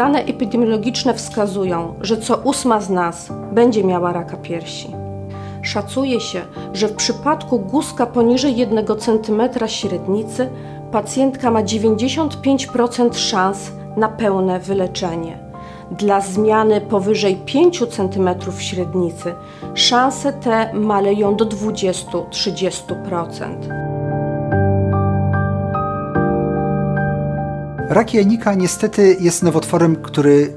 Dane epidemiologiczne wskazują, że co ósma z nas będzie miała raka piersi. Szacuje się, że w przypadku guzka poniżej 1 cm średnicy pacjentka ma 95% szans na pełne wyleczenie. Dla zmiany powyżej 5 cm średnicy szanse te maleją do 20-30%. Rak jajnika niestety jest nowotworem, który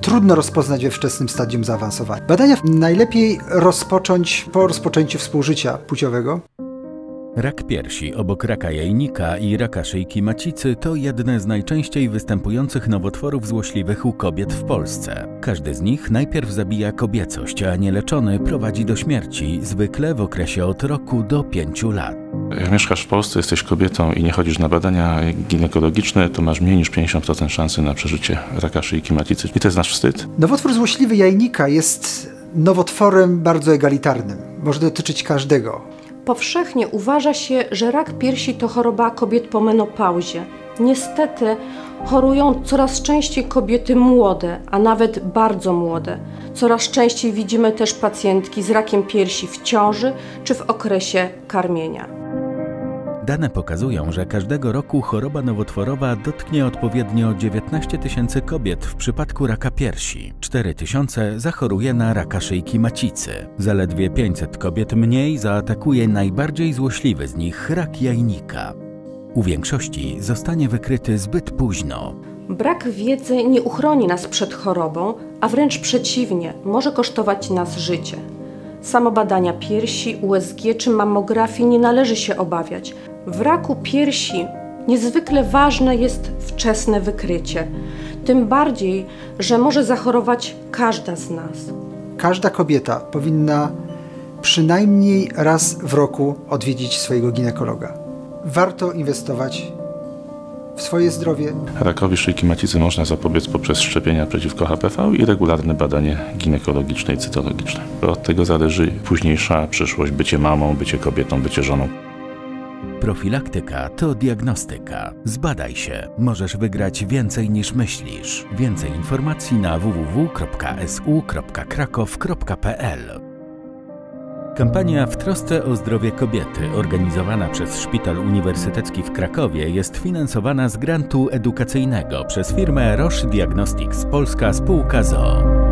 trudno rozpoznać we wczesnym stadium zaawansowania. Badania najlepiej rozpocząć po rozpoczęciu współżycia płciowego. Rak piersi obok raka jajnika i raka szyjki macicy to jedne z najczęściej występujących nowotworów złośliwych u kobiet w Polsce. Każdy z nich najpierw zabija kobiecość, a nieleczony prowadzi do śmierci, zwykle w okresie od roku do pięciu lat. Jak mieszkasz w Polsce, jesteś kobietą i nie chodzisz na badania ginekologiczne, to masz mniej niż 50% szansy na przeżycie raka szyjki macicy. I to jest nasz wstyd. Nowotwór złośliwy jajnika jest nowotworem bardzo egalitarnym. Może dotyczyć każdego. Powszechnie uważa się, że rak piersi to choroba kobiet po menopauzie. Niestety chorują coraz częściej kobiety młode, a nawet bardzo młode. Coraz częściej widzimy też pacjentki z rakiem piersi w ciąży czy w okresie karmienia. Dane pokazują, że każdego roku choroba nowotworowa dotknie odpowiednio 19 tysięcy kobiet w przypadku raka piersi, 4 tysiące zachoruje na raka szyjki macicy. Zaledwie 500 kobiet mniej zaatakuje najbardziej złośliwy z nich rak jajnika. U większości zostanie wykryty zbyt późno. Brak wiedzy nie uchroni nas przed chorobą, a wręcz przeciwnie, może kosztować nas życie. Samo badania piersi, USG czy mammografii nie należy się obawiać. W raku piersi niezwykle ważne jest wczesne wykrycie. Tym bardziej, że może zachorować każda z nas. Każda kobieta powinna przynajmniej raz w roku odwiedzić swojego ginekologa. Warto inwestować w swoje zdrowie. Rakowi szyjki macicy można zapobiec poprzez szczepienia przeciwko HPV i regularne badanie ginekologiczne i cytologiczne. Od tego zależy późniejsza przyszłość, bycie mamą, bycie kobietą, bycie żoną. Profilaktyka to diagnostyka. Zbadaj się. Możesz wygrać więcej niż myślisz. Więcej informacji na www.su.krakow.pl Kampania W trosce o zdrowie kobiety, organizowana przez Szpital Uniwersytecki w Krakowie, jest finansowana z grantu edukacyjnego przez firmę Roche Diagnostics Polska Spółka ZOO.